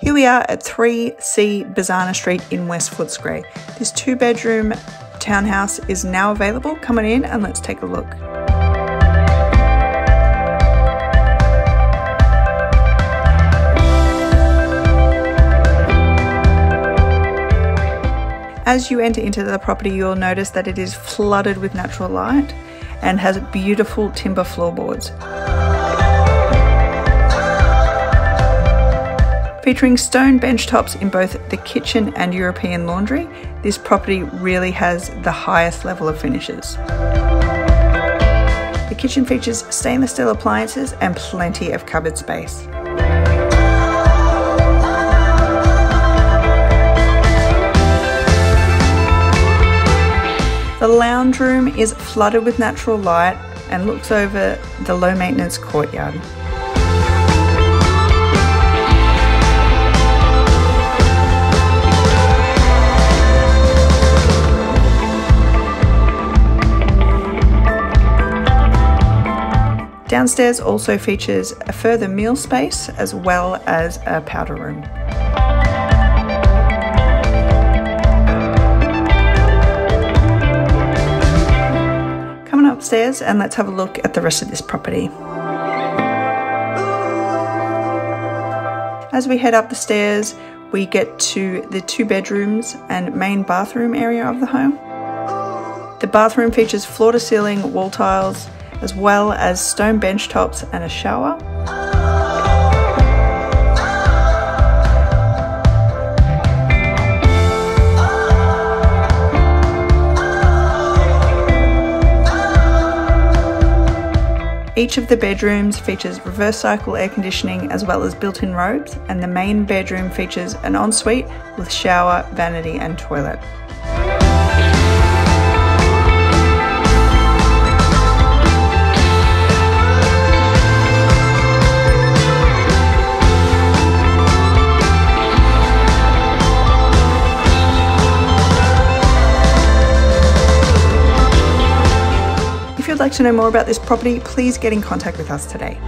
Here we are at 3C Bizana Street in West Footscray. This two bedroom townhouse is now available. Come on in and let's take a look. As you enter into the property, you'll notice that it is flooded with natural light and has beautiful timber floorboards. Featuring stone bench tops in both the kitchen and European laundry, this property really has the highest level of finishes. The kitchen features stainless steel appliances and plenty of cupboard space. The lounge room is flooded with natural light and looks over the low maintenance courtyard. Downstairs also features a further meal space as well as a powder room. Coming upstairs and let's have a look at the rest of this property. As we head up the stairs, we get to the two bedrooms and main bathroom area of the home. The bathroom features floor to ceiling wall tiles, as well as stone bench tops and a shower. Each of the bedrooms features reverse cycle air conditioning as well as built-in robes and the main bedroom features an ensuite with shower, vanity and toilet. Like to know more about this property, please get in contact with us today.